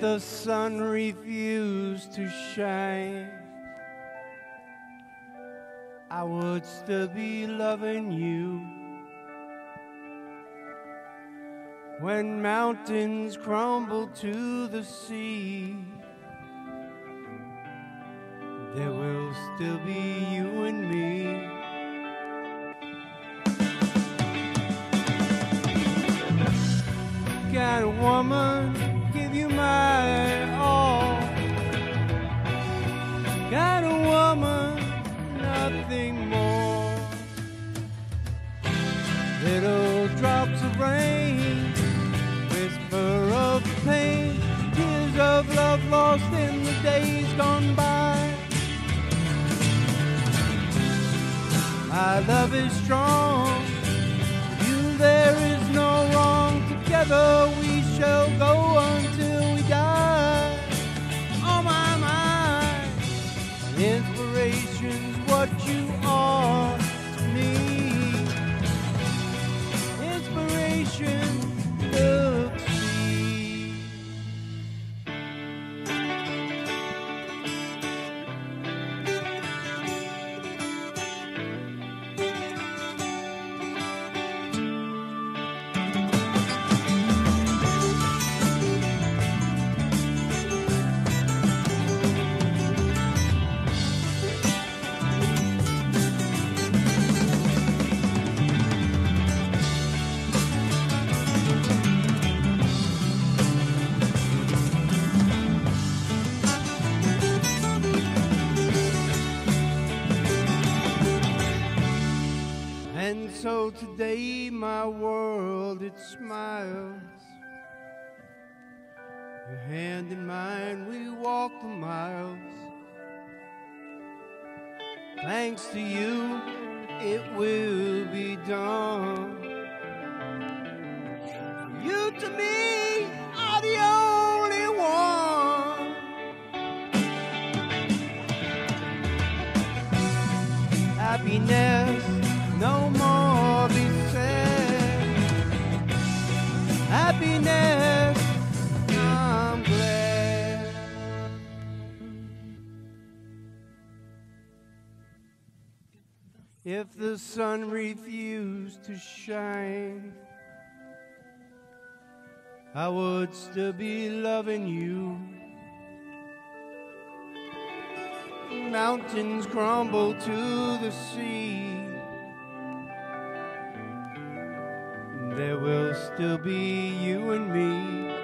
the sun refused to shine, I would still be loving you. When mountains crumble to the sea, there will still be you and me. Got a woman, Little drops of rain, whisper of pain, tears of love lost in the days gone by. My love is strong, you there is no wrong. Together we shall go until we die. Oh my mind, inspiration's what you are so today my world it smiles. Your hand in mine, we walk the miles. Thanks to you, it will be done. You to me are the only one. Happiness, Happiness, I'm glad. If the sun refused to shine, I would still be loving you. Mountains crumble to the sea. There will still be you and me.